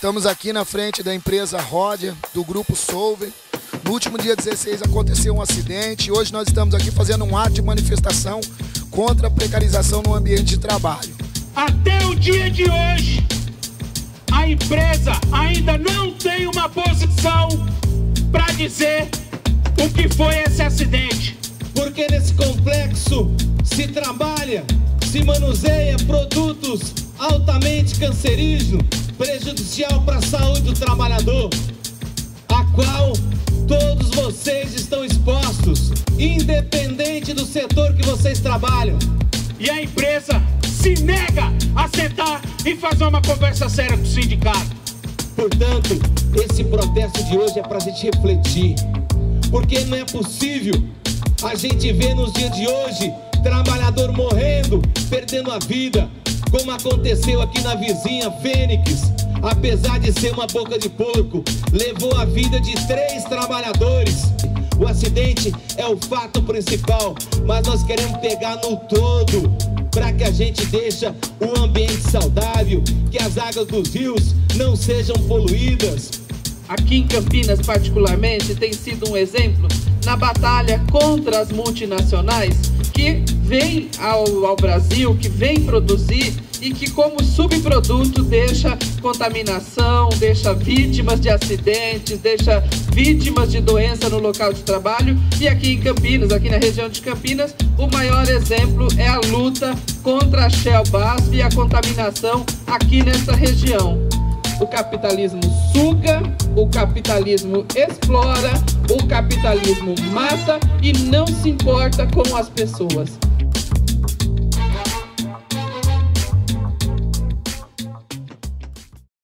Estamos aqui na frente da empresa Rodia, do grupo Solver. No último dia 16 aconteceu um acidente hoje nós estamos aqui fazendo um ato de manifestação contra a precarização no ambiente de trabalho. Até o dia de hoje, a empresa ainda não tem uma posição para dizer o que foi esse acidente. Porque complexo se trabalha, se manuseia produtos altamente cancerígenos, prejudicial para a saúde do trabalhador, a qual todos vocês estão expostos, independente do setor que vocês trabalham. E a empresa se nega a sentar e fazer uma conversa séria com o sindicato. Portanto, esse protesto de hoje é para a gente refletir, porque não é possível a gente ver nos dias de hoje trabalhador morrendo, perdendo a vida, como aconteceu aqui na vizinha Fênix. Apesar de ser uma boca de porco, levou a vida de três trabalhadores. O acidente é o fato principal, mas nós queremos pegar no todo para que a gente deixe o ambiente saudável, que as águas dos rios não sejam poluídas. Aqui em Campinas, particularmente, tem sido um exemplo na batalha contra as multinacionais que vem ao, ao Brasil, que vem produzir e que como subproduto deixa contaminação, deixa vítimas de acidentes, deixa vítimas de doença no local de trabalho. E aqui em Campinas, aqui na região de Campinas, o maior exemplo é a luta contra a Shell Basf e a contaminação aqui nessa região. O capitalismo suga, o capitalismo explora, o capitalismo mata e não se importa com as pessoas.